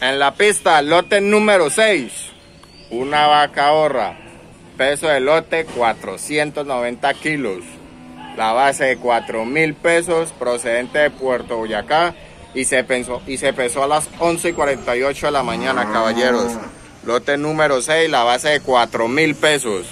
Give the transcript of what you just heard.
En la pista, lote número 6. Una vaca ahorra. Peso de lote 490 kilos. La base de 4 mil pesos procedente de Puerto Boyacá y se, pensó, y se pesó a las 11 y 48 de la mañana, caballeros. Lote número 6, la base de 4 mil pesos.